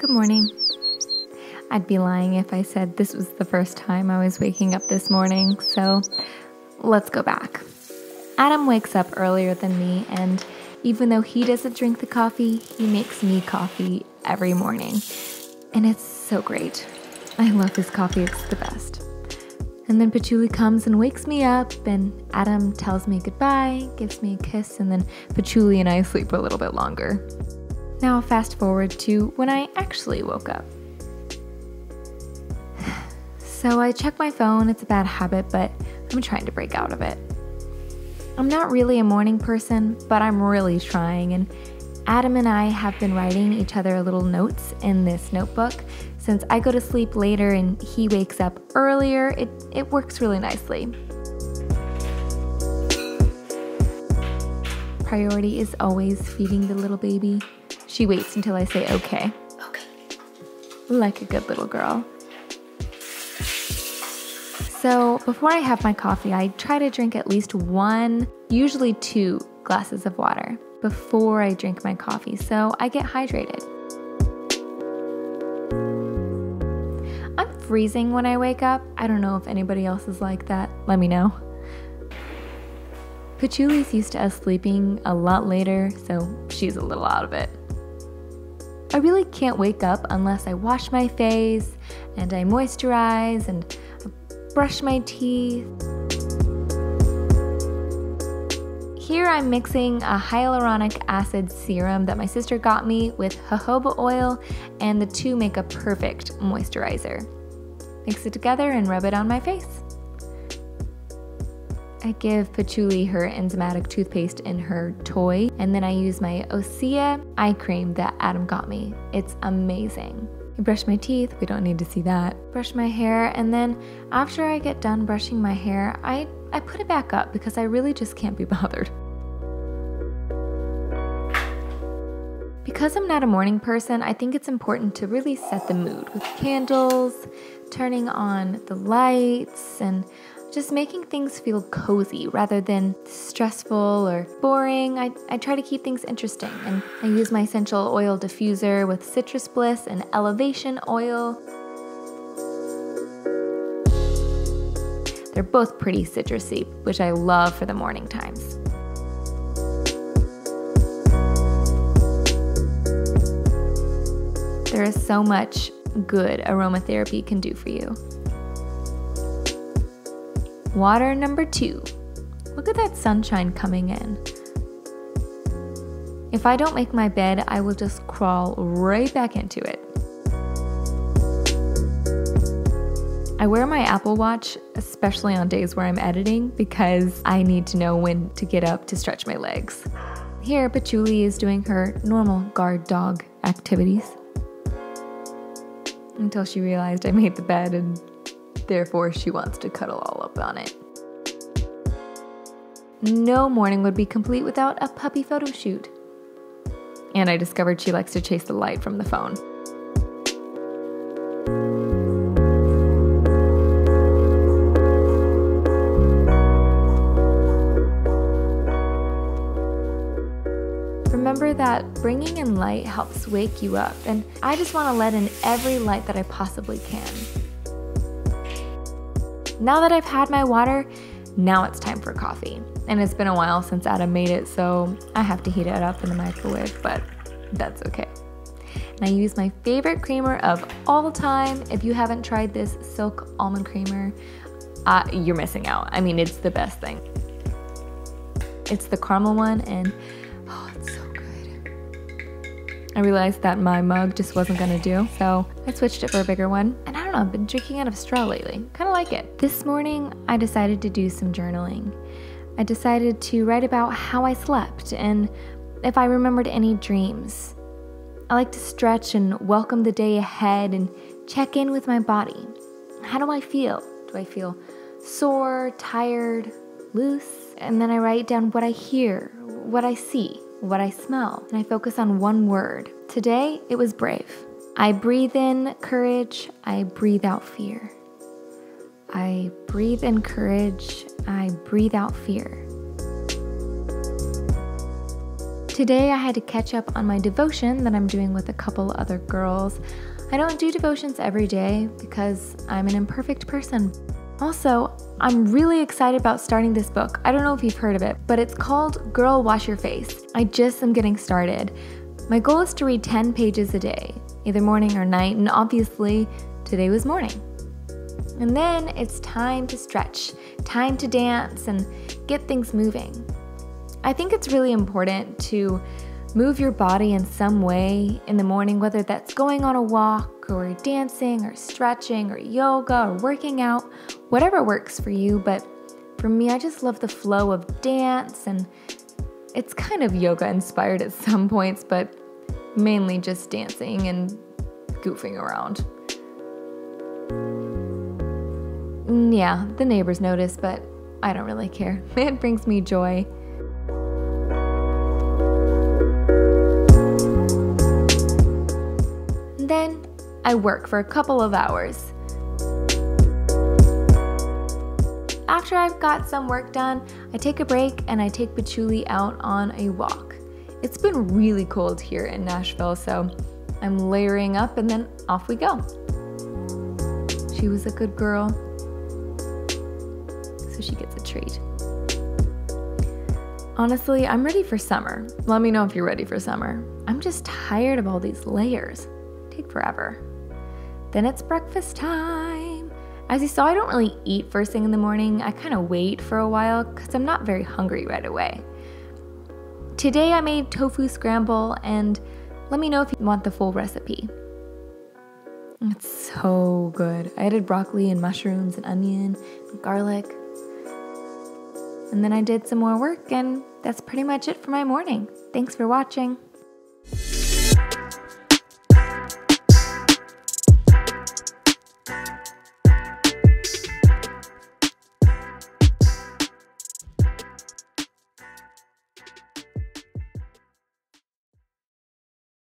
Good morning. I'd be lying if I said this was the first time I was waking up this morning, so let's go back. Adam wakes up earlier than me, and even though he doesn't drink the coffee, he makes me coffee every morning. And it's so great. I love his coffee, it's the best. And then Patchouli comes and wakes me up, and Adam tells me goodbye, gives me a kiss, and then Patchouli and I sleep a little bit longer. Now, fast forward to when I actually woke up. So I check my phone, it's a bad habit, but I'm trying to break out of it. I'm not really a morning person, but I'm really trying, and Adam and I have been writing each other little notes in this notebook. Since I go to sleep later and he wakes up earlier, it, it works really nicely. Priority is always feeding the little baby. She waits until I say okay. Okay. Like a good little girl. So, before I have my coffee, I try to drink at least one, usually two glasses of water before I drink my coffee so I get hydrated. I'm freezing when I wake up. I don't know if anybody else is like that. Let me know. Patchouli's used to us sleeping a lot later, so she's a little out of it. I really can't wake up unless I wash my face and I moisturize and brush my teeth. Here I'm mixing a hyaluronic acid serum that my sister got me with jojoba oil, and the two make a perfect moisturizer. Mix it together and rub it on my face. I give Patchouli her enzymatic toothpaste in her toy, and then I use my Osea eye cream that Adam got me. It's amazing. I brush my teeth, we don't need to see that. Brush my hair, and then after I get done brushing my hair, I, I put it back up because I really just can't be bothered. Because I'm not a morning person, I think it's important to really set the mood with candles, turning on the lights, and just making things feel cozy rather than stressful or boring. I, I try to keep things interesting and I use my essential oil diffuser with citrus bliss and elevation oil. They're both pretty citrusy, which I love for the morning times. There is so much good aromatherapy can do for you. Water number two. Look at that sunshine coming in. If I don't make my bed, I will just crawl right back into it. I wear my Apple Watch, especially on days where I'm editing, because I need to know when to get up to stretch my legs. Here, Patchouli is doing her normal guard dog activities. Until she realized I made the bed and Therefore, she wants to cuddle all up on it. No morning would be complete without a puppy photo shoot. And I discovered she likes to chase the light from the phone. Remember that bringing in light helps wake you up, and I just want to let in every light that I possibly can. Now that I've had my water, now it's time for coffee. And it's been a while since Adam made it, so I have to heat it up in the microwave, but that's okay. And I use my favorite creamer of all time. If you haven't tried this Silk Almond Creamer, uh, you're missing out. I mean, it's the best thing. It's the caramel one, and oh, it's so good. I realized that my mug just wasn't gonna do, so I switched it for a bigger one. And don't know, I've been drinking out of a straw lately. Kind of like it. This morning, I decided to do some journaling. I decided to write about how I slept and if I remembered any dreams. I like to stretch and welcome the day ahead and check in with my body. How do I feel? Do I feel sore, tired, loose? And then I write down what I hear, what I see, what I smell, and I focus on one word. Today, it was brave. I breathe in courage, I breathe out fear. I breathe in courage, I breathe out fear. Today I had to catch up on my devotion that I'm doing with a couple other girls. I don't do devotions every day because I'm an imperfect person. Also, I'm really excited about starting this book. I don't know if you've heard of it, but it's called Girl Wash Your Face. I just am getting started. My goal is to read 10 pages a day, either morning or night, and obviously, today was morning. And then it's time to stretch, time to dance, and get things moving. I think it's really important to move your body in some way in the morning, whether that's going on a walk or dancing or stretching or yoga or working out, whatever works for you. But for me, I just love the flow of dance and it's kind of yoga inspired at some points, but mainly just dancing and goofing around. Mm, yeah, the neighbors notice, but I don't really care. It brings me joy. then I work for a couple of hours. After I've got some work done, I take a break and I take Patchouli out on a walk. It's been really cold here in Nashville, so I'm layering up and then off we go. She was a good girl so she gets a treat. Honestly, I'm ready for summer. Let me know if you're ready for summer. I'm just tired of all these layers. Take forever. Then it's breakfast time. As you saw, I don't really eat first thing in the morning. I kind of wait for a while because I'm not very hungry right away. Today I made tofu scramble and let me know if you want the full recipe. It's so good. I added broccoli and mushrooms and onion and garlic. And then I did some more work, and that's pretty much it for my morning. Thanks for watching.